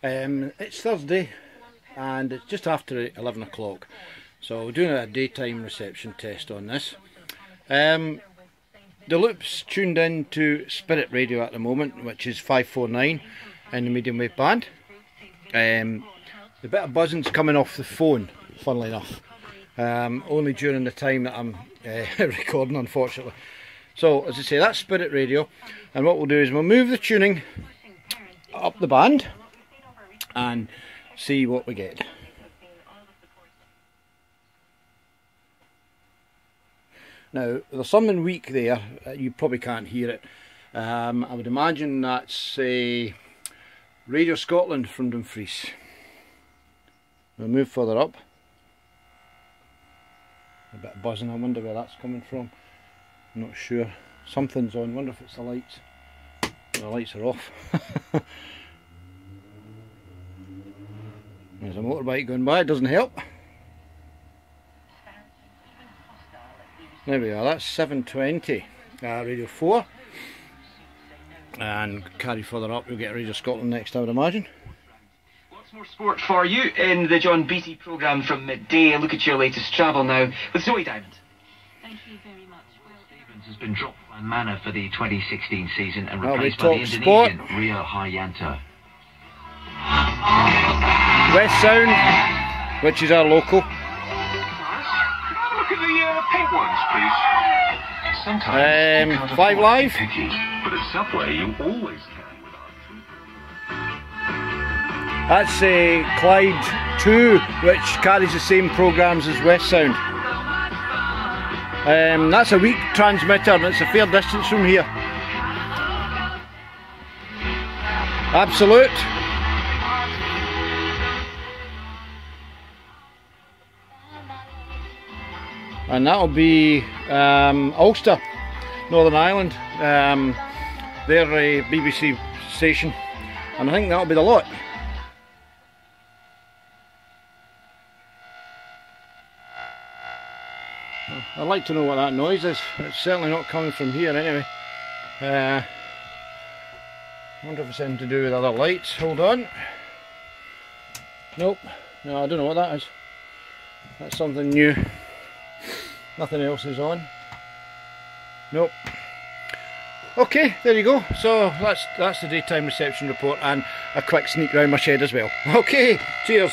Um, it's Thursday and it's just after 11 o'clock. So we're doing a daytime reception test on this. Um, the loop's tuned in to Spirit Radio at the moment, which is 549 in the medium wave band. Um, the bit of buzzing's coming off the phone, funnily enough. Um, only during the time that I'm uh, recording, unfortunately. So, as I say, that's Spirit Radio. And what we'll do is we'll move the tuning up the band and see what we get. Now, there's something weak there, uh, you probably can't hear it. Um, I would imagine that's uh, Radio Scotland from Dumfries. We'll move further up. A bit of buzzing, I wonder where that's coming from. I'm not sure. Something's on, wonder if it's the lights. The lights are off. There's a motorbike going by, it doesn't help. There we are, that's 720 uh, Radio 4. And carry further up, we'll get Radio Scotland next, I would imagine. Lots more sport for you in the John Beattie programme from midday. Look at your latest travel now with Zoe Diamond. Thank you very much. Will, Stevens has been dropped by Manor for the 2016 season and Well, we replaced by the talk sport. Indonesian Rio Haryanto. West Sound, which is our local. Look at the uh, pink ones, please. Sometimes Um, Five afford to be Live? picky, but at Subway you always can That's uh, Clyde 2, which carries the same programmes as West Sound. Um, that's a weak transmitter and it's a fair distance from here. Absolute. And that'll be um, Ulster, Northern Ireland. Um, they're a BBC station. And I think that'll be the lot. I'd like to know what that noise is. It's certainly not coming from here anyway. Uh, wonder if it's anything to do with other lights. Hold on. Nope. No, I don't know what that is. That's something new. Nothing else is on. Nope. Okay, there you go. So that's that's the daytime reception report and a quick sneak round my shed as well. Okay, cheers.